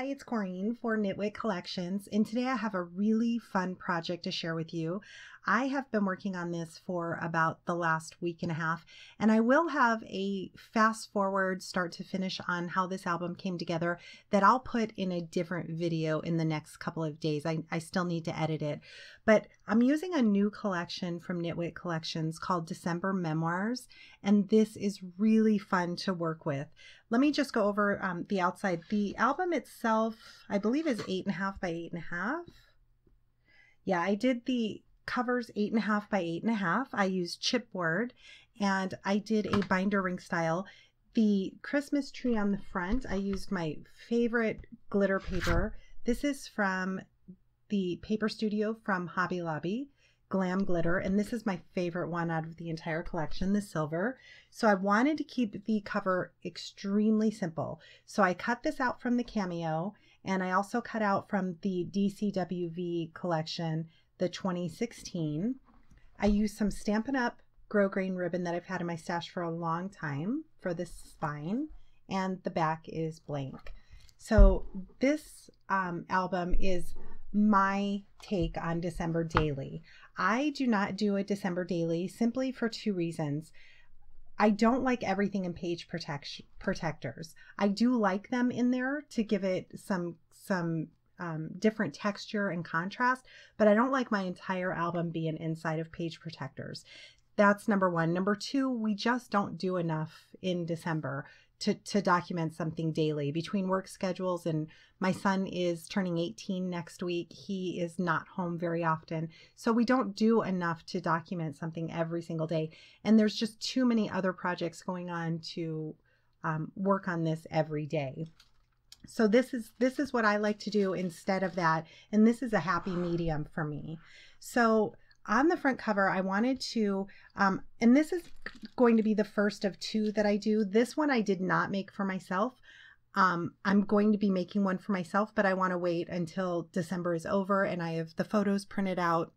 Hi, it's Corene for Nitwit Collections, and today I have a really fun project to share with you. I have been working on this for about the last week and a half, and I will have a fast forward start to finish on how this album came together that I'll put in a different video in the next couple of days. I, I still need to edit it, but I'm using a new collection from Nitwit Collections called December Memoirs, and this is really fun to work with. Let me just go over um, the outside. The album itself, I believe, is eight and a half by eight and a half. Yeah, I did the covers eight and a half by eight and a half. I used chipboard and I did a binder ring style. The Christmas tree on the front, I used my favorite glitter paper. This is from the paper studio from Hobby Lobby glam glitter and this is my favorite one out of the entire collection the silver so i wanted to keep the cover extremely simple so i cut this out from the cameo and i also cut out from the dcwv collection the 2016 i used some stampin' up Grow grosgrain ribbon that i've had in my stash for a long time for this spine and the back is blank so this um, album is my take on December Daily. I do not do a December daily simply for two reasons. I don't like everything in page protect- protectors. I do like them in there to give it some some um, different texture and contrast, but I don't like my entire album being inside of page protectors. That's number one. Number two, we just don't do enough in December to, to document something daily. Between work schedules and my son is turning 18 next week. He is not home very often. So we don't do enough to document something every single day. And there's just too many other projects going on to um, work on this every day so this is this is what i like to do instead of that and this is a happy medium for me so on the front cover, I wanted to, um, and this is going to be the first of two that I do. This one I did not make for myself. Um, I'm going to be making one for myself, but I want to wait until December is over and I have the photos printed out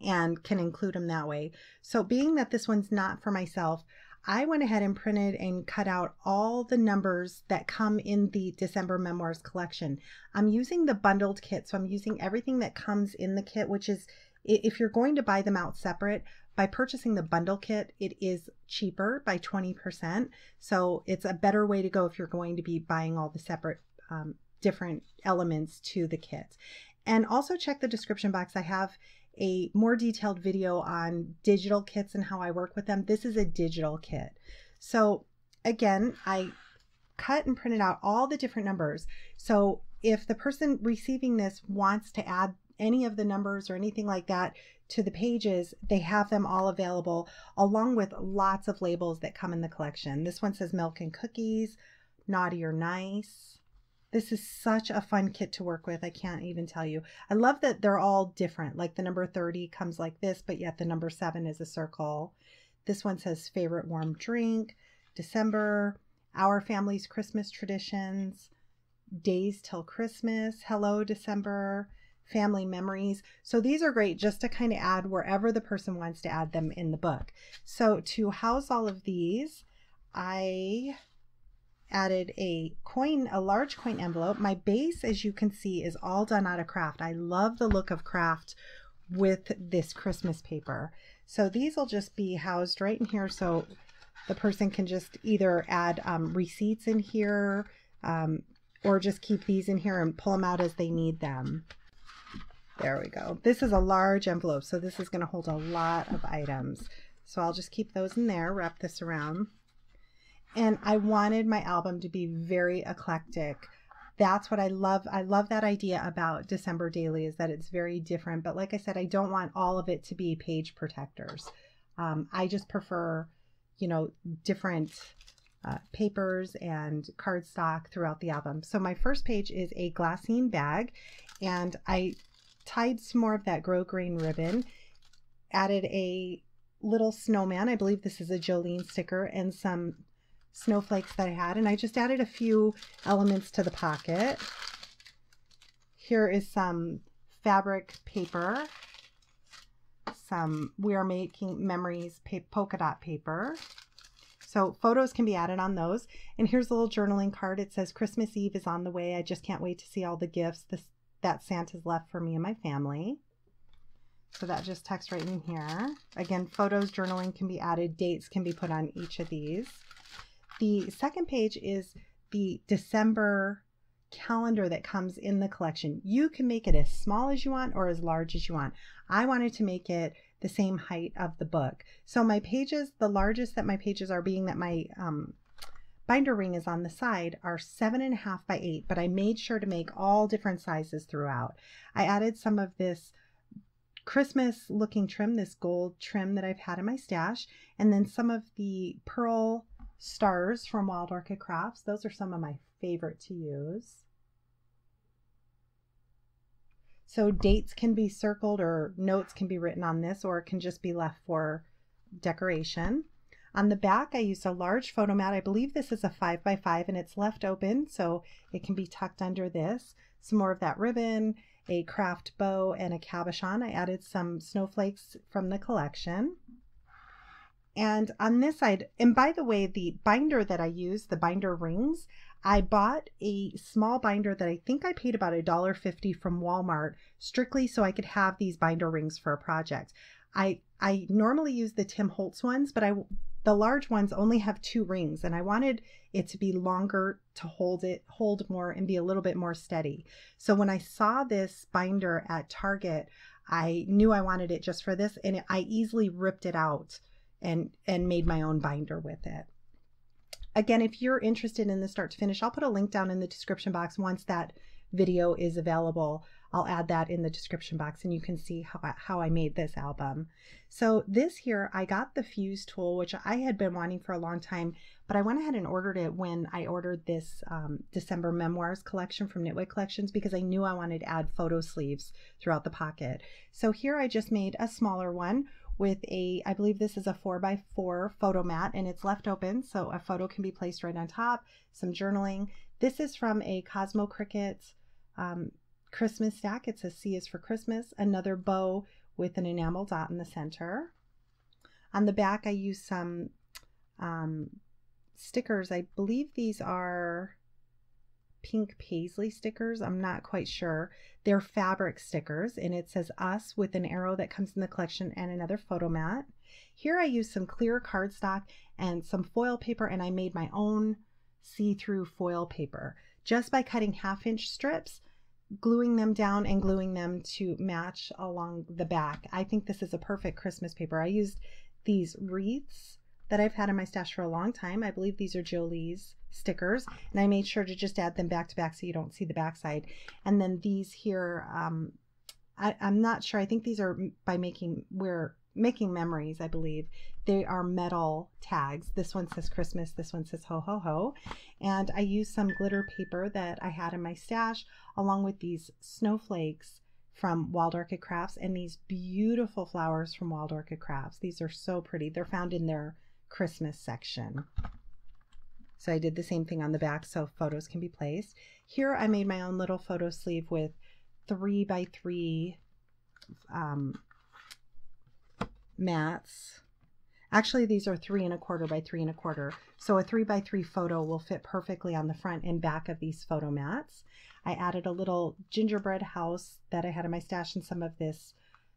and can include them that way. So, being that this one's not for myself, I went ahead and printed and cut out all the numbers that come in the December Memoirs collection. I'm using the bundled kit, so I'm using everything that comes in the kit, which is if you're going to buy them out separate, by purchasing the bundle kit, it is cheaper by 20%. So it's a better way to go if you're going to be buying all the separate um, different elements to the kit. And also check the description box. I have a more detailed video on digital kits and how I work with them. This is a digital kit. So again, I cut and printed out all the different numbers. So if the person receiving this wants to add any of the numbers or anything like that to the pages, they have them all available along with lots of labels that come in the collection. This one says milk and cookies, naughty or nice. This is such a fun kit to work with. I can't even tell you. I love that they're all different. Like the number 30 comes like this, but yet the number 7 is a circle. This one says favorite warm drink, December, our family's Christmas traditions, days till Christmas, hello December, family memories. So these are great just to kind of add wherever the person wants to add them in the book. So to house all of these, I added a coin, a large coin envelope. My base, as you can see, is all done out of kraft. I love the look of kraft with this Christmas paper. So these will just be housed right in here so the person can just either add um, receipts in here um, or just keep these in here and pull them out as they need them. There we go. This is a large envelope, so this is going to hold a lot of items. So I'll just keep those in there, wrap this around. And I wanted my album to be very eclectic. That's what I love. I love that idea about December Daily is that it's very different. But like I said, I don't want all of it to be page protectors. Um, I just prefer, you know, different uh, papers and cardstock throughout the album. So my first page is a glassine bag, and I tied some more of that grosgrain ribbon, added a little snowman. I believe this is a Jolene sticker and some snowflakes that I had. And I just added a few elements to the pocket. Here is some fabric paper. Some We Are Making Memories polka dot paper. So photos can be added on those. And here's a little journaling card. It says Christmas Eve is on the way. I just can't wait to see all the gifts this, that Santa's left for me and my family. So that just text right in here. Again, photos, journaling can be added. Dates can be put on each of these. The second page is the December calendar that comes in the collection. You can make it as small as you want or as large as you want. I wanted to make it the same height of the book. So my pages, the largest that my pages are being that my um, binder ring is on the side are seven and a half by eight, but I made sure to make all different sizes throughout. I added some of this Christmas looking trim, this gold trim that I've had in my stash, and then some of the pearl stars from Wild Orchid Crafts. Those are some of my favorite to use. So dates can be circled or notes can be written on this or it can just be left for decoration. On the back, I used a large photo mat. I believe this is a 5 by 5 and it's left open so it can be tucked under this. Some more of that ribbon, a craft bow, and a cabochon. I added some snowflakes from the collection. And on this side, and by the way, the binder that I use, the binder rings, I bought a small binder that I think I paid about a dollar fifty from Walmart strictly so I could have these binder rings for a project. I I normally use the Tim Holtz ones, but I the large ones only have two rings and I wanted it to be longer to hold it hold more and be a little bit more steady. So when I saw this binder at Target, I knew I wanted it just for this and I easily ripped it out and and made my own binder with it. Again, if you're interested in the start to finish, I'll put a link down in the description box once that video is available. I'll add that in the description box and you can see how I, how I made this album. So this here, I got the Fuse tool, which I had been wanting for a long time, but I went ahead and ordered it when I ordered this um, December Memoirs collection from Nitwit Collections because I knew I wanted to add photo sleeves throughout the pocket. So here I just made a smaller one with a, I believe this is a 4x4 photo mat and it's left open so a photo can be placed right on top, some journaling. This is from a Cosmo Cricket um, Christmas stack. It says C is for Christmas, another bow with an enamel dot in the center. On the back I use some um, stickers. I believe these are Pink Paislee stickers. I'm not quite sure. They're fabric stickers and it says us with an arrow that comes in the collection and another photo mat. Here I used some clear cardstock and some foil paper and I made my own see-through foil paper just by cutting half inch strips gluing them down and gluing them to match along the back. I think this is a perfect Christmas paper. I used these wreaths that I've had in my stash for a long time. I believe these are Jolee's stickers and I made sure to just add them back to back so you don't see the back side. And then these here, um, I, I'm not sure. I think these are by making, we're making memories, I believe. They are metal tags. This one says Christmas, this one says ho ho ho. And I used some glitter paper that I had in my stash along with these snowflakes from Wild Orchid Crafts and these beautiful flowers from Wild Orchid Crafts. These are so pretty. They're found in their Christmas section. So I did the same thing on the back so photos can be placed. Here I made my own little photo sleeve with three by three um, mats. Actually, these are three and a quarter by three and a quarter. So a three by three photo will fit perfectly on the front and back of these photo mats. I added a little gingerbread house that I had in my stash and some of this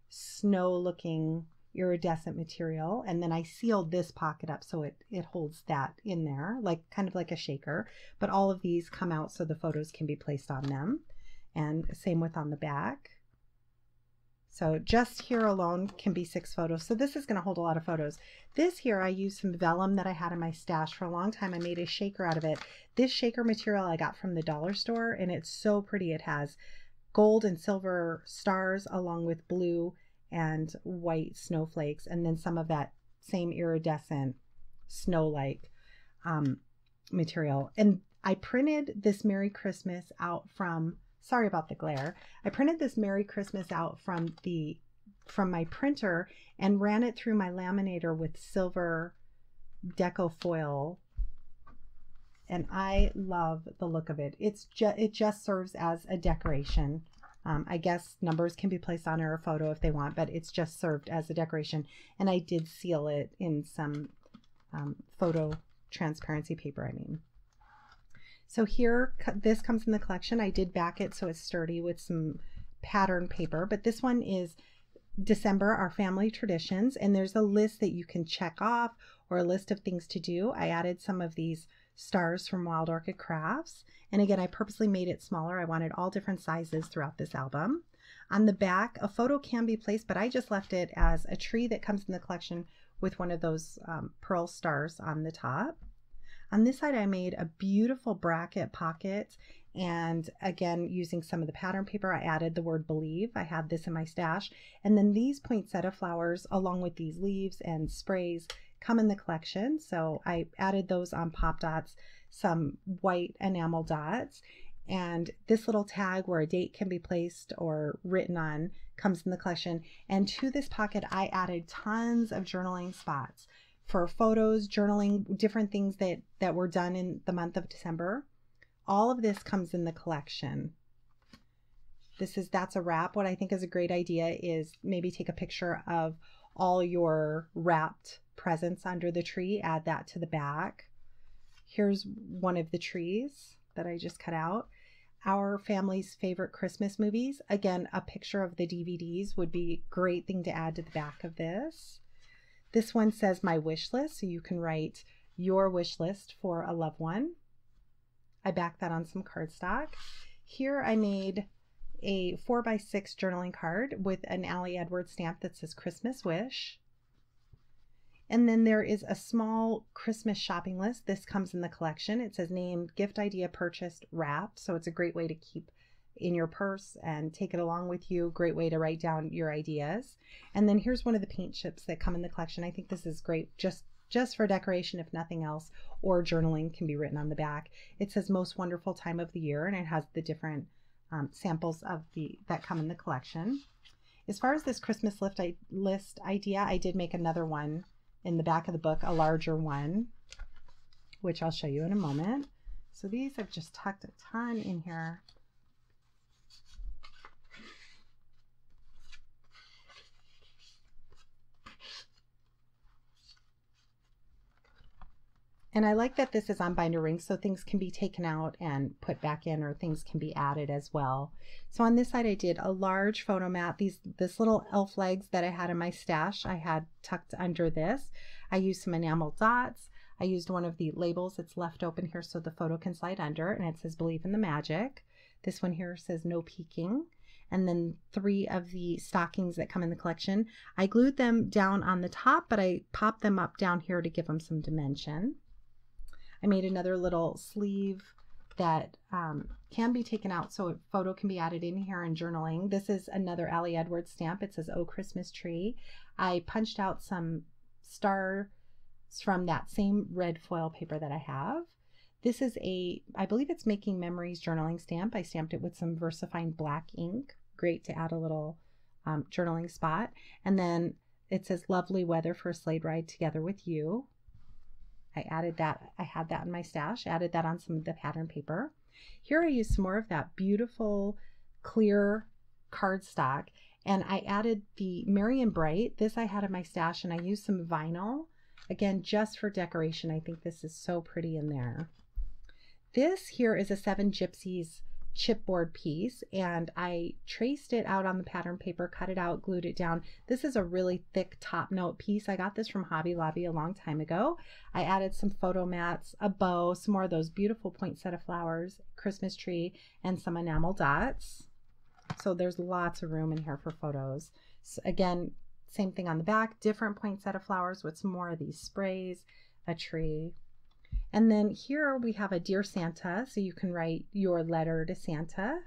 snow looking iridescent material and then I sealed this pocket up so it, it holds that in there like kind of like a shaker. But all of these come out so the photos can be placed on them. And same with on the back. So just here alone can be six photos. So this is going to hold a lot of photos. This here I used some vellum that I had in my stash for a long time. I made a shaker out of it. This shaker material I got from the dollar store and it's so pretty. It has gold and silver stars along with blue and white snowflakes, and then some of that same iridescent snow like um, material. And I printed this Merry Christmas out from, sorry about the glare, I printed this Merry Christmas out from the from my printer and ran it through my laminator with silver deco foil and I love the look of it. It's just it just serves as a decoration um, I guess numbers can be placed on her photo if they want, but it's just served as a decoration. And I did seal it in some um, photo transparency paper, I mean. So here, this comes in the collection. I did back it so it's sturdy with some pattern paper, but this one is December, our family traditions, and there's a list that you can check off or a list of things to do. I added some of these stars from Wild Orchid Crafts, and again, I purposely made it smaller. I wanted all different sizes throughout this album. On the back, a photo can be placed, but I just left it as a tree that comes in the collection with one of those um, pearl stars on the top. On this side, I made a beautiful bracket pocket and again, using some of the pattern paper, I added the word believe. I had this in my stash. And then these poinsettia flowers, along with these leaves and sprays, come in the collection. So I added those on pop dots, some white enamel dots. And this little tag where a date can be placed or written on comes in the collection. And to this pocket, I added tons of journaling spots for photos, journaling, different things that, that were done in the month of December. All of this comes in the collection. This is That's a Wrap. What I think is a great idea is maybe take a picture of all your wrapped presents under the tree, add that to the back. Here's one of the trees that I just cut out our family's favorite Christmas movies. Again, a picture of the DVDs would be a great thing to add to the back of this. This one says my wish list, so you can write your wish list for a loved one. I backed that on some cardstock. Here I made a 4x6 journaling card with an Ali Edwards stamp that says Christmas Wish. And then there is a small Christmas shopping list. This comes in the collection. It says name, gift idea, purchased, wrapped. So it's a great way to keep in your purse and take it along with you. Great way to write down your ideas. And then here's one of the paint chips that come in the collection. I think this is great just just for decoration if nothing else or journaling can be written on the back. It says most wonderful time of the year and it has the different um, samples of the that come in the collection. As far as this Christmas list, I, list idea, I did make another one in the back of the book, a larger one, which I'll show you in a moment. So these I've just tucked a ton in here. And I like that this is on binder rings so things can be taken out and put back in or things can be added as well. So on this side I did a large photo mat. These this little elf legs that I had in my stash I had tucked under this. I used some enamel dots. I used one of the labels that's left open here so the photo can slide under and it says believe in the magic. This one here says no peeking and then three of the stockings that come in the collection. I glued them down on the top, but I popped them up down here to give them some dimension. I made another little sleeve that um, can be taken out so a photo can be added in here in journaling. This is another Ali Edwards stamp. It says, Oh Christmas Tree. I punched out some stars from that same red foil paper that I have. This is a, I believe it's Making Memories journaling stamp. I stamped it with some VersaFine black ink. Great to add a little um, journaling spot. And then it says Lovely Weather for a Slade Ride Together with You. I added that, I had that in my stash, added that on some of the pattern paper. Here I used some more of that beautiful clear cardstock and I added the and Bright. This I had in my stash and I used some vinyl. Again, just for decoration. I think this is so pretty in there. This here is a Seven Gypsies chipboard piece and I traced it out on the pattern paper, cut it out, glued it down. This is a really thick top note piece. I got this from Hobby Lobby a long time ago. I added some photo mats, a bow, some more of those beautiful poinsettia flowers, Christmas tree, and some enamel dots. So there's lots of room in here for photos. So again, same thing on the back, different poinsettia flowers with some more of these sprays, a tree, and then here we have a Dear Santa, so you can write your letter to Santa.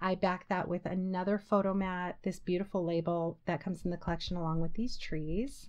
I back that with another photo mat, this beautiful label that comes in the collection along with these trees.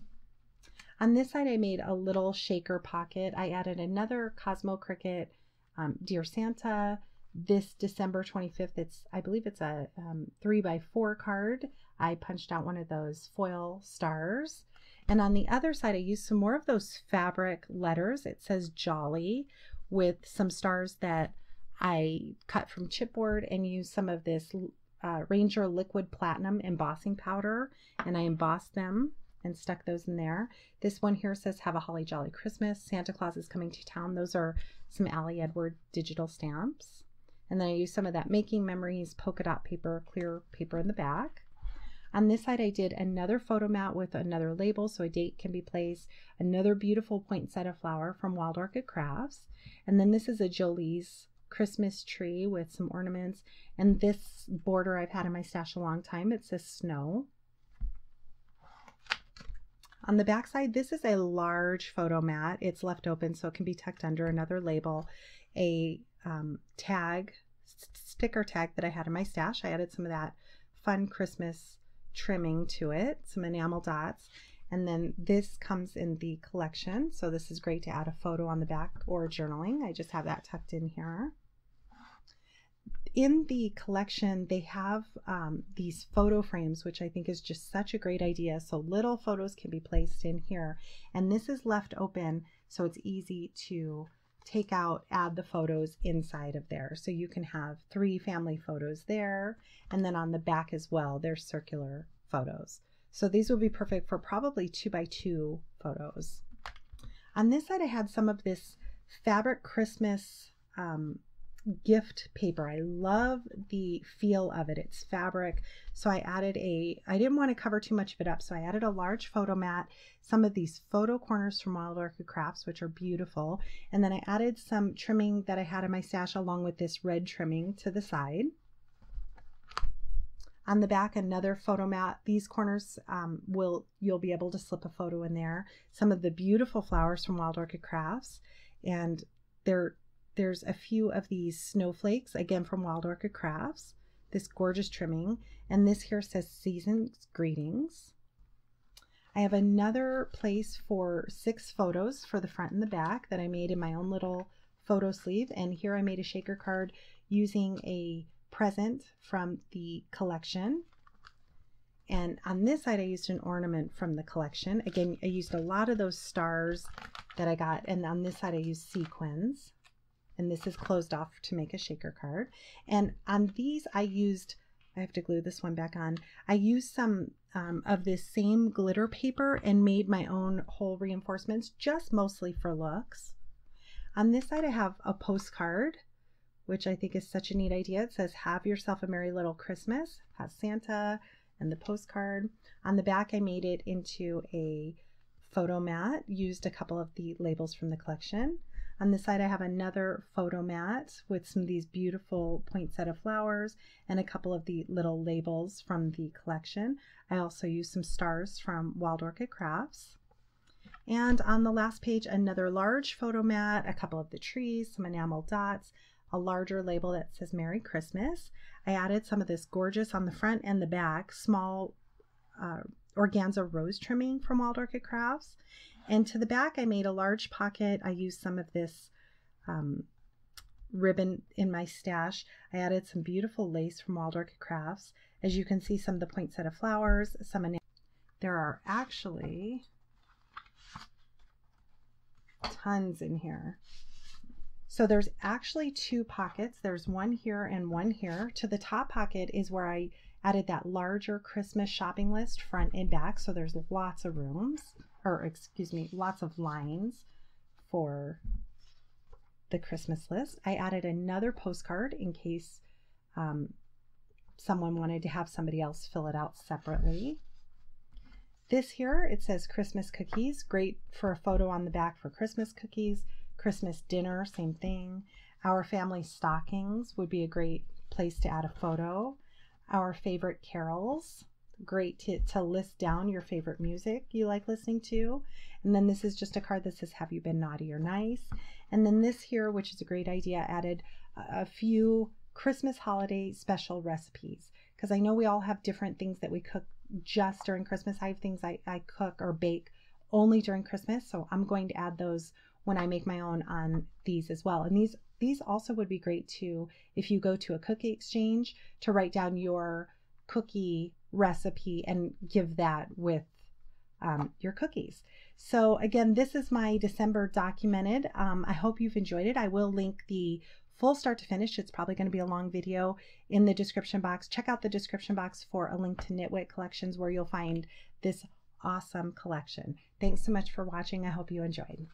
On this side, I made a little shaker pocket. I added another Cosmo Cricket um, Dear Santa. This December 25th, it's I believe it's a um, three by four card. I punched out one of those foil stars. And on the other side, I used some more of those fabric letters. It says Jolly with some stars that I cut from chipboard and used some of this uh, Ranger Liquid Platinum embossing powder and I embossed them and stuck those in there. This one here says, Have a Holly Jolly Christmas. Santa Claus is coming to town. Those are some Ali Edward digital stamps. And then I used some of that Making Memories polka dot paper, clear paper in the back. On this side, I did another photo mat with another label so a date can be placed, another beautiful poinsettia flower from Wild Orchid Crafts. And then this is a Jolee's Christmas tree with some ornaments. And this border I've had in my stash a long time. It says snow. On the back side, this is a large photo mat. It's left open so it can be tucked under another label. A um, tag, sticker tag that I had in my stash. I added some of that fun Christmas trimming to it, some enamel dots. And then this comes in the collection. So this is great to add a photo on the back or journaling. I just have that tucked in here in the collection, they have um, these photo frames, which I think is just such a great idea. So little photos can be placed in here. And this is left open so it's easy to take out, add the photos inside of there. So you can have three family photos there. And then on the back as well, there's circular photos. So these will be perfect for probably two by two photos. On this side, I had some of this fabric Christmas um, gift paper. I love the feel of it. It's fabric. So I added a, I didn't want to cover too much of it up. So I added a large photo mat, some of these photo corners from Wild Orchid Crafts, which are beautiful. And then I added some trimming that I had in my stash along with this red trimming to the side. On the back, another photo mat. These corners um, will, you'll be able to slip a photo in there. Some of the beautiful flowers from Wild Orchid Crafts. And they're there's a few of these snowflakes, again from Wild Orchid Crafts, this gorgeous trimming. And this here says Season's Greetings. I have another place for six photos for the front and the back that I made in my own little photo sleeve. And here I made a shaker card using a present from the collection. And on this side, I used an ornament from the collection. Again, I used a lot of those stars that I got. And on this side, I used sequins and this is closed off to make a shaker card. And on these, I used, I have to glue this one back on. I used some um, of this same glitter paper and made my own hole reinforcements, just mostly for looks. On this side, I have a postcard, which I think is such a neat idea. It says, have yourself a merry little Christmas, has Santa and the postcard. On the back, I made it into a photo mat, used a couple of the labels from the collection. On this side, I have another photo mat with some of these beautiful poinsettia flowers and a couple of the little labels from the collection. I also used some stars from Wild Orchid Crafts. And on the last page, another large photo mat, a couple of the trees, some enamel dots, a larger label that says Merry Christmas. I added some of this gorgeous on the front and the back, small uh, organza rose trimming from Wild Orchid Crafts. And to the back, I made a large pocket. I used some of this um, ribbon in my stash. I added some beautiful lace from Wild Orchid Crafts. As you can see, some of the poinsettia flowers, some there are actually tons in here. So there's actually two pockets. There's one here and one here. To the top pocket is where I added that larger Christmas shopping list front and back. So there's lots of rooms or excuse me, lots of lines for the Christmas list. I added another postcard in case um, someone wanted to have somebody else fill it out separately. This here, it says Christmas cookies, great for a photo on the back for Christmas cookies. Christmas dinner, same thing. Our family stockings would be a great place to add a photo. Our favorite carols, great to, to list down your favorite music you like listening to. And then this is just a card that says, Have you been naughty or nice? And then this here, which is a great idea, added a, few Christmas holiday special recipes. Because I know we all have different things that we cook just during Christmas. I have things I, I cook or bake only during Christmas. So I'm going to add those when I make my own on these as well. And these these also would be great too if you go to a cookie exchange to write down your cookie recipe and give that with um, your cookies. So again, this is my December documented. Um, I hope you've enjoyed it. I will link the full start to finish. It's probably going to be a long video in the description box. Check out the description box for a link to Nitwit Collections where you'll find this awesome collection. Thanks so much for watching. I hope you enjoyed.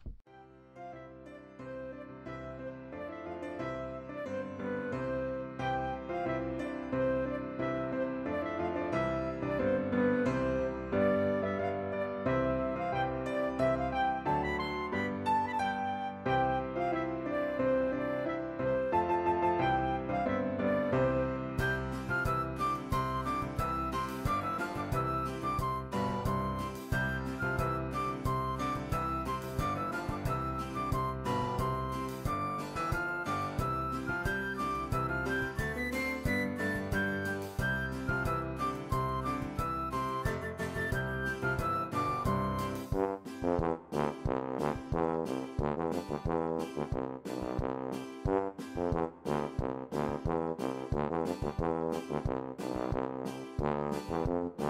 Thank you.